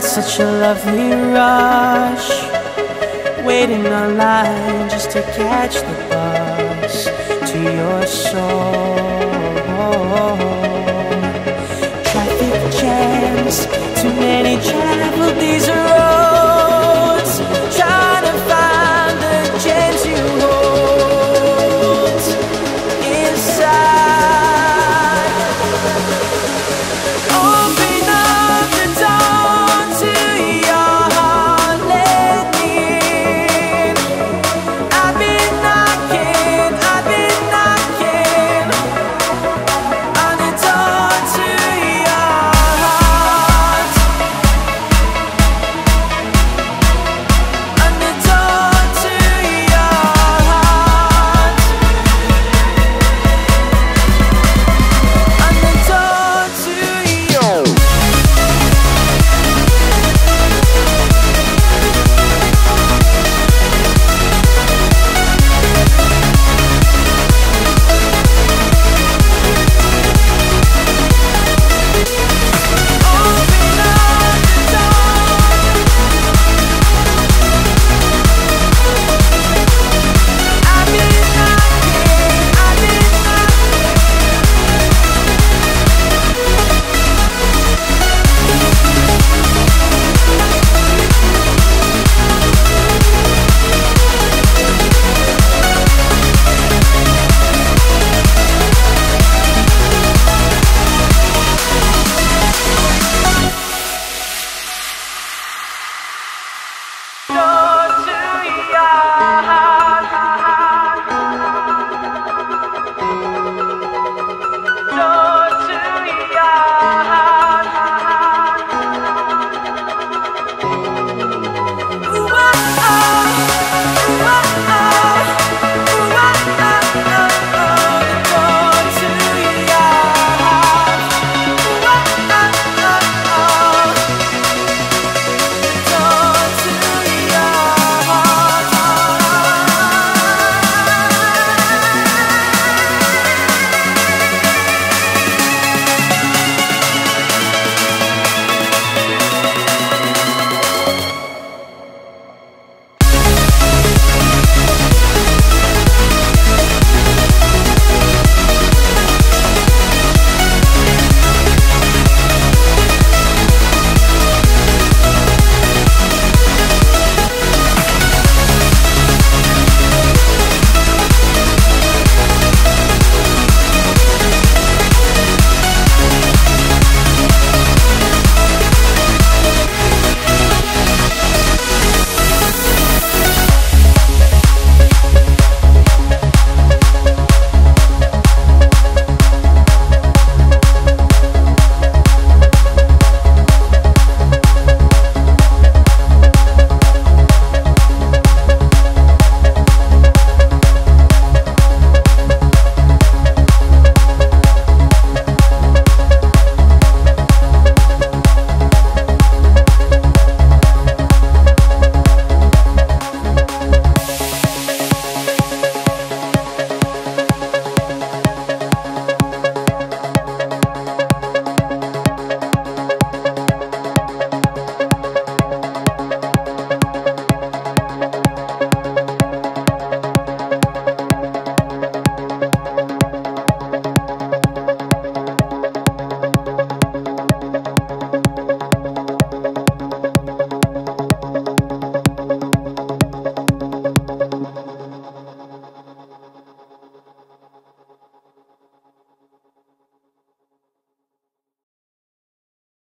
got such a lovely rush. Waiting online just to catch the bus to your soul. Traffic jams, too many travel these.